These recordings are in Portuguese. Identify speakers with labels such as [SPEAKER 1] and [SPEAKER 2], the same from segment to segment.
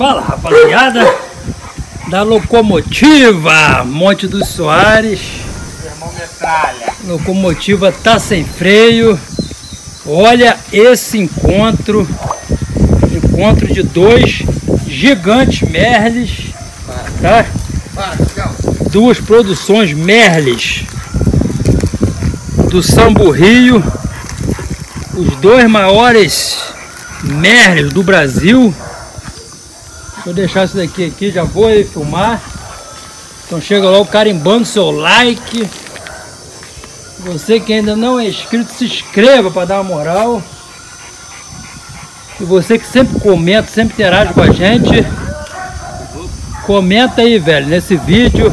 [SPEAKER 1] Fala rapaziada da locomotiva Monte dos Soares. Locomotiva tá sem freio. Olha esse encontro. Encontro de dois gigantes Merles. Tá? Duas produções Merles do Sambu Rio. Os dois maiores Merles do Brasil. Eu deixar isso daqui aqui, já vou aí filmar. Então chega logo carimbando seu like. Você que ainda não é inscrito, se inscreva para dar uma moral. E você que sempre comenta, sempre interage com a gente. Comenta aí, velho, nesse vídeo.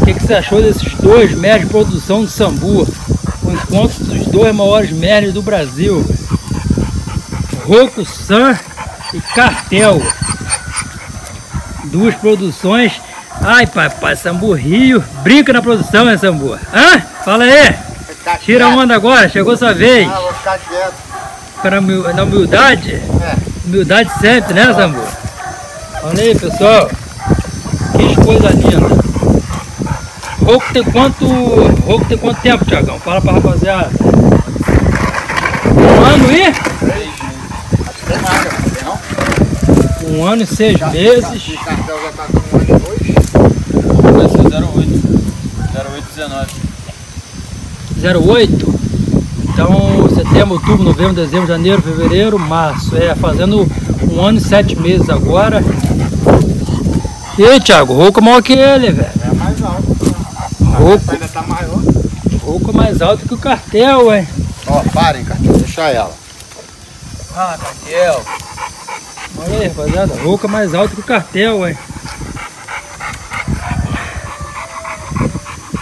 [SPEAKER 1] O que, que você achou desses dois médios de produção de Sambu? O encontro dos dois maiores médios do Brasil. Roku San e Cartel. Duas produções. Ai, papai, Sambu Rio. Brinca na produção, né, Sambu? Hã? Fala aí. Tira a onda agora, chegou sua vez.
[SPEAKER 2] Ah, vou ficar quieto.
[SPEAKER 1] Para na humildade.
[SPEAKER 2] É.
[SPEAKER 1] Humildade sempre, né, Sambu? Olha aí, pessoal. Que coisa linda. Rouco tem quanto. Rouco tem quanto tempo, Tiagão? Fala pra rapaziada. Um ano e?
[SPEAKER 2] Acho que tem nada?
[SPEAKER 1] Um ano e seis meses.
[SPEAKER 2] O cartel já tá com um ano e dois.
[SPEAKER 3] Vai ser 08. 0819.
[SPEAKER 1] 08. Então, setembro, outubro, novembro, dezembro, janeiro, fevereiro, março. É, fazendo um ano e sete meses agora. E aí, Thiago, Rouco é maior que ele, velho.
[SPEAKER 2] É mais alto.
[SPEAKER 1] Rouco,
[SPEAKER 2] Ainda tá maior.
[SPEAKER 1] Rouco é mais alto que o cartel, hein?
[SPEAKER 2] Ó, parem, cartel. Deixa ela.
[SPEAKER 3] Ah, Cartel.
[SPEAKER 1] Olha aí, rapaziada. Rouco é mais alto que o cartel, hein?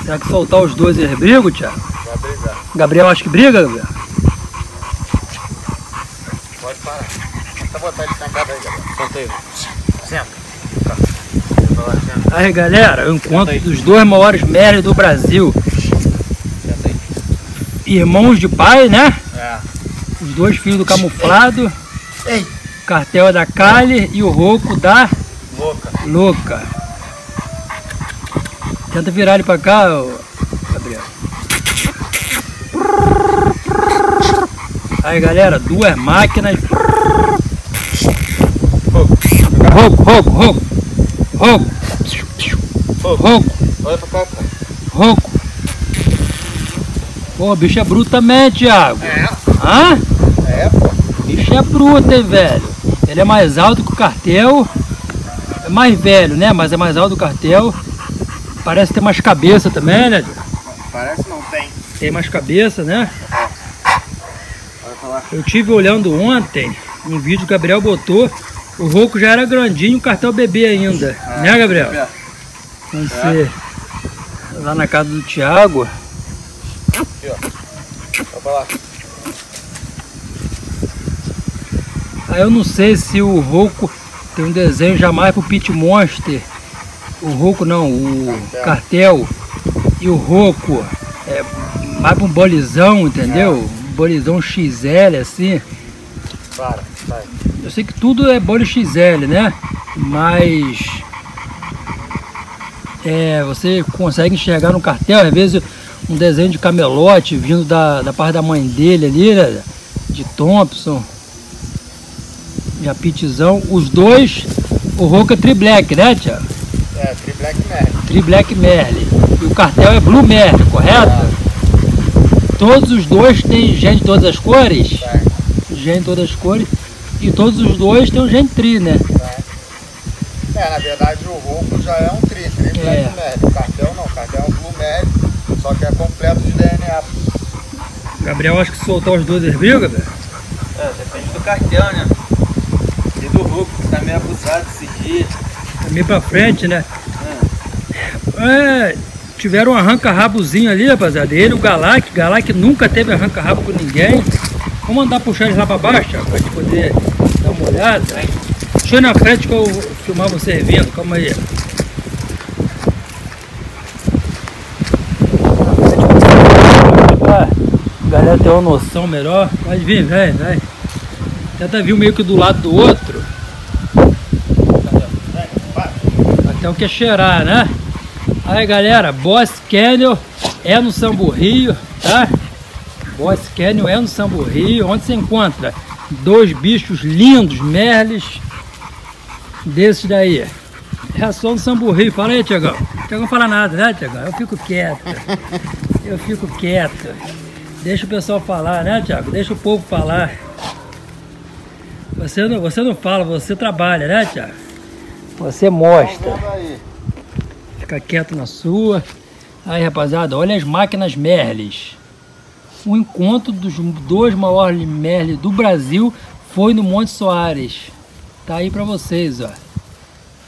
[SPEAKER 1] Será que soltar os dois eles brigam, Thiago?
[SPEAKER 2] Vai brigar.
[SPEAKER 1] Gabriel acho que briga, Gabriel.
[SPEAKER 2] Pode parar. Só botar ele sentado aí. Senta ele. Senta. Tá.
[SPEAKER 1] Aí, galera, o encontro dos dois maiores médios do Brasil.
[SPEAKER 3] Senta aí.
[SPEAKER 1] Irmãos de pai, né?
[SPEAKER 2] É.
[SPEAKER 1] Os dois filhos do camuflado.
[SPEAKER 2] Ei.
[SPEAKER 1] O cartel é da Kali e o Rouco da
[SPEAKER 3] Louca.
[SPEAKER 1] Louca. Tenta virar ele pra cá, Gabriel. Aí, galera, duas máquinas. Rouco, rouco, rouco. Rouco. Rouco,
[SPEAKER 2] Olha pra cá, cara.
[SPEAKER 1] rouco. Pô, o bicho é bruto também, Thiago.
[SPEAKER 2] É.
[SPEAKER 1] Hã?
[SPEAKER 2] É, pô.
[SPEAKER 1] Bicho é bruto, hein, velho? Ele é mais alto que o cartel. É mais velho, né? Mas é mais alto que o cartel. Parece ter mais cabeça também, né?
[SPEAKER 2] Parece não tem.
[SPEAKER 1] Tem mais cabeça, né? Eu tive olhando ontem um vídeo que o Gabriel botou. O Rouco já era grandinho, o cartel bebê ainda. né, Gabriel?
[SPEAKER 2] É.
[SPEAKER 1] Você lá na casa do Thiago.
[SPEAKER 2] Aqui, ó. Olha pra lá.
[SPEAKER 1] Aí eu não sei se o Rouco tem um desenho já mais pro Pit Monster. O Rouco não, o Cartel. E o Rouco é mais pra um bolizão, entendeu? Um bolizão XL assim.
[SPEAKER 2] Para. Vai.
[SPEAKER 1] Eu sei que tudo é bolho XL, né? Mas é, você consegue enxergar no cartel, às vezes um desenho de camelote vindo da, da parte da mãe dele ali, né? De Thompson. De. Os dois, o Roca é Tri Black, né, Tiago?
[SPEAKER 2] É, Tri Black Merle.
[SPEAKER 1] Tri Black Merle. E o cartel é Blue Merle, correto? Todos os dois têm gen de todas as cores?
[SPEAKER 2] Vai.
[SPEAKER 1] Gen de todas as cores. E todos os dois têm o gen tri, né?
[SPEAKER 2] É, na verdade o rouco já é um tri, tri Black
[SPEAKER 1] É.
[SPEAKER 2] Merle. O cartel não, o cartel é um Blue Merle, só que é completo de DNA.
[SPEAKER 1] Gabriel, acho que se soltar os dois, brigam, velho?
[SPEAKER 3] É, depende do cartel, né? Rouco, que tá meio abusado esse dia.
[SPEAKER 1] É meio pra frente, né? É, tiveram um arranca-rabozinho ali, rapaziada. Ele, o Galac, Galac nunca teve arranca-rabo com ninguém. Vamos mandar puxar eles lá pra baixo, Thiago, pra gente poder dar uma olhada. Deixa eu ir na frente que eu vou filmar você vindo, calma aí. Pra galera ter uma noção melhor. Pode vir, vem, vem. Tenta vir meio que do lado do outro. Tiagão quer cheirar, né? Aí galera, Boss Canyon é no Samburrio, tá? Boss Canyon é no Samburrio, onde se encontra dois bichos lindos, merles, desses daí. É só no Samburrio. Fala aí, Tiagão. Tiagão não fala nada, né, Tiagão? Eu fico quieto. Eu fico quieto. Deixa o pessoal falar, né, Tiago? Deixa o povo falar. Você não, você não fala, você trabalha, né, Tiago? Você mostra. Fica quieto na sua. Aí, rapaziada, olha as máquinas Merles. O encontro dos dois maiores Merles do Brasil foi no Monte Soares. Tá aí pra vocês, ó.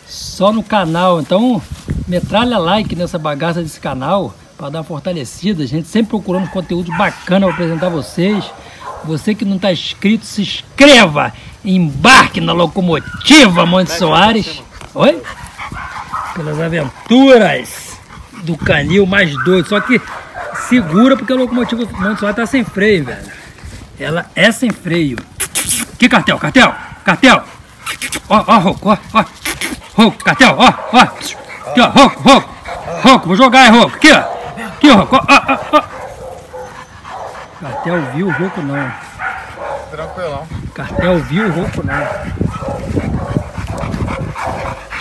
[SPEAKER 1] Só no canal. Então, metralha like nessa bagaça desse canal para dar fortalecida. A gente sempre procurando conteúdo bacana para apresentar vocês. Você que não está inscrito, se inscreva. Embarque na locomotiva Monte Soares. Oi? Pelas aventuras do canil mais doido. Só que segura porque a locomotiva Monte Soares está sem freio, velho. Ela é sem freio. Que cartel? Cartel? Cartel? Ó, ó, ó, ó. Roco, cartel, ó, ó. Aqui, ó, roco, roco. Roco, vou jogar, é roco. Aqui, ó. Aqui, ó, ó, ó, ó. Cartel viu o rouco não.
[SPEAKER 2] Tranquilão.
[SPEAKER 1] Cartel viu o rouco não.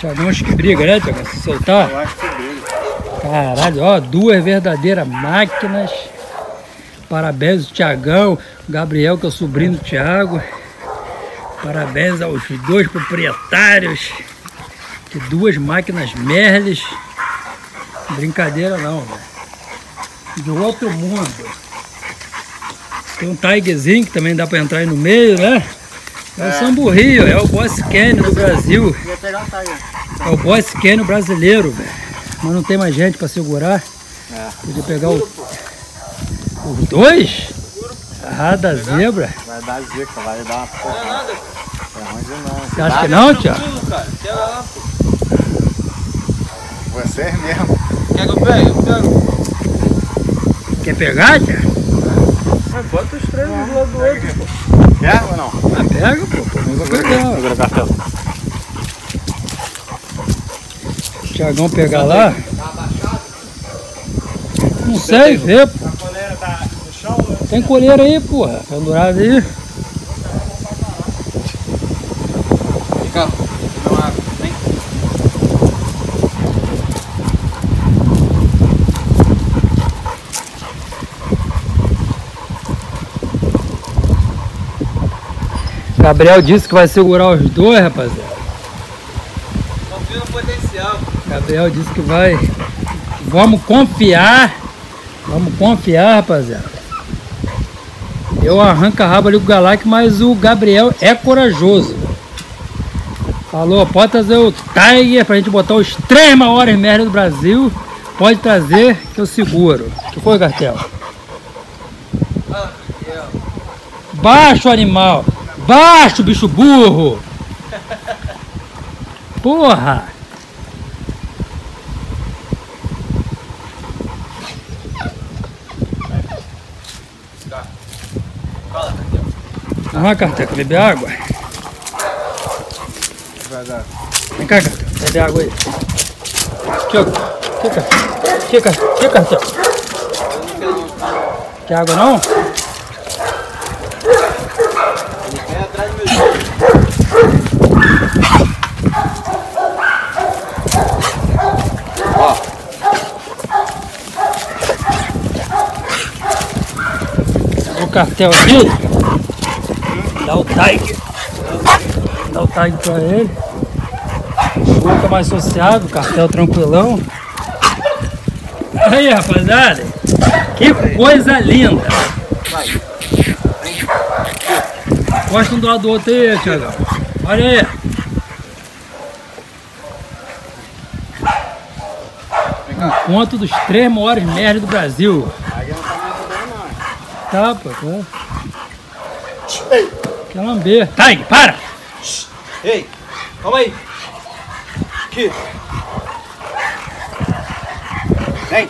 [SPEAKER 1] Tiagão acho que briga, né, Tiagão? Se soltar.
[SPEAKER 2] Eu acho que briga.
[SPEAKER 1] Caralho, ó, duas verdadeiras máquinas. Parabéns ao Tiagão, Gabriel, que é o sobrinho do Tiago. Parabéns aos dois proprietários de duas máquinas Merles. Brincadeira não, velho de outro mundo. Tem um Tigerzinho que também dá para entrar aí no meio, né? É, é. o Samburrio, é o Boss Canyon do Brasil. É o Boss Canyon brasileiro, velho. Mas não tem mais gente para segurar. É. Podia pegar o... os dois? Ah, da zebra.
[SPEAKER 2] Vai dar zica, vai dar uma porra. Não é nada. É ruim demais.
[SPEAKER 1] Você acha que não, Tiago?
[SPEAKER 2] Vocês mesmo.
[SPEAKER 3] Quer que eu pegue? Eu pego.
[SPEAKER 1] Quer pegar, tia?
[SPEAKER 3] Mas bota os três do lado do outro, pô.
[SPEAKER 2] Quer ou não?
[SPEAKER 1] Ah, pega, pô. Pô, não vou pegar.
[SPEAKER 2] Segura o cartão.
[SPEAKER 1] O Tiagão pegar lá. Não sei, vê, pô. Tem coleira aí, porra. Pendurada aí.
[SPEAKER 3] Fica.
[SPEAKER 1] Gabriel disse que vai segurar os dois, rapaziada.
[SPEAKER 3] Confio no potencial.
[SPEAKER 1] Gabriel disse que vai. Vamos confiar. Vamos confiar, rapaziada. Eu arranco a raba ali com o Galac, mas o Gabriel é corajoso. Falou, pode trazer o Tiger pra gente botar os três maiores merda do Brasil. Pode trazer que eu seguro. O que foi, Cartel? Baixo animal. Baixo, bicho burro! Porra! Ah, Carteca, quer beber água? Vem cá, Carteca, bebe água aí. Aqui, ó. Aqui, Carteca. Aqui, Carteca. Aqui, Carteca. Quer água não?
[SPEAKER 2] Ó.
[SPEAKER 1] O cartel aqui. Dá o tag. Dá o tag pra ele. Boca mais associado, cartel tranquilão. Aí, rapaziada. Que coisa linda. Gosta um do lado do outro aí, Thiago. Olha aí. Encontro dos três maiores merdas do Brasil. Tá, pô, tá. Quer lamber. Tiger, para!
[SPEAKER 3] Ei, calma aí. Aqui.
[SPEAKER 2] Vem.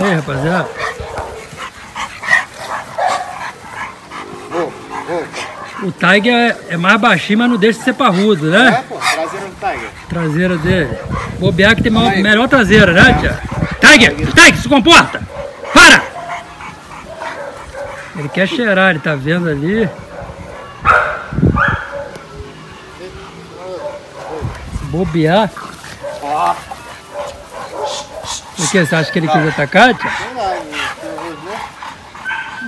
[SPEAKER 1] Aí, rapaziada. O Tiger é, é mais baixinho, mas não deixa de ser parrudo, né?
[SPEAKER 2] É, pô. traseira do Tiger.
[SPEAKER 1] Traseira dele. Bobear que tem maior, melhor traseira, né, tia? Tiger! Tiger, se comporta! Para! Ele quer cheirar, ele tá vendo ali. Se bobear. O que? Você acha que ele quis atacar, tia?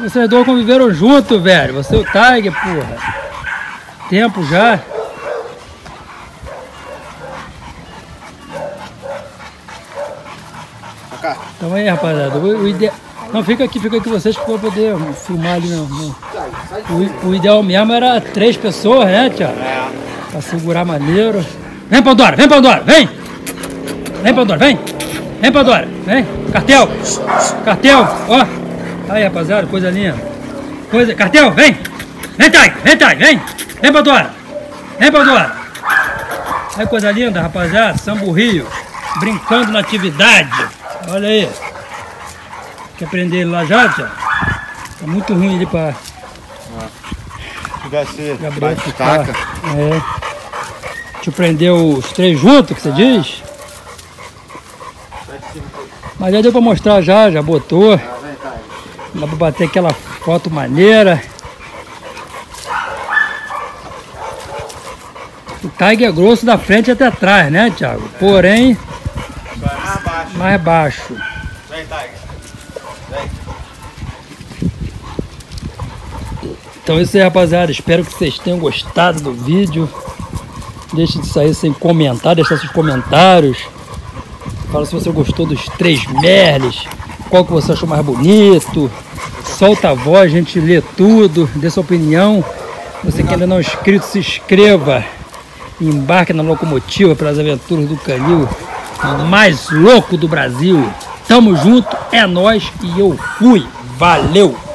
[SPEAKER 1] Vocês dois conviveram junto, velho. Você e o Tiger, porra. Tempo já. Então aí, rapaziada. O, o ide... Não, fica aqui, fica aqui vocês que poder filmar ali. Não, não. O, o ideal mesmo era três pessoas, né, tia?
[SPEAKER 2] É.
[SPEAKER 1] Pra segurar maneiro. Vem, Pandora, vem, Pandora, vem! Vem, Pandora, vem! Vem, Pandora, vem! Cartel! Cartel, ó! Aí, rapaziada, coisa linda. Coisa... Cartel, vem! Vem, Tiger, vem, Tiger, vem! Vem, Pandora! Vem, Pandora! Aí, coisa linda, rapaziada. Sambo Rio, brincando na atividade. Olha aí. Quer prender ele lá já, tia? Tá muito ruim ali pra
[SPEAKER 2] Tivesse
[SPEAKER 1] Gabriel ficar.
[SPEAKER 2] taca.
[SPEAKER 1] É. Te prendeu os três juntos, que você diz? Mas já deu pra mostrar já, já botou.
[SPEAKER 2] Ah.
[SPEAKER 1] Dá pra bater aquela foto maneira. O Tiger é grosso da frente até atrás, né, Thiago? Porém,
[SPEAKER 2] Ah.
[SPEAKER 1] Mais baixo.
[SPEAKER 2] Vem, Tiger.
[SPEAKER 1] Então é isso aí, rapaziada. Espero que vocês tenham gostado do vídeo. Deixe de sair sem comentar, deixar seus comentários. Fala se você gostou dos três Merles, qual que você achou mais bonito. Solta a voz, a gente lê tudo, dê sua opinião. Você que ainda não é inscrito, se inscreva. Embarque na locomotiva pelas aventuras do canil mais louco do Brasil. Tamo junto, é nós e eu fui. Valeu!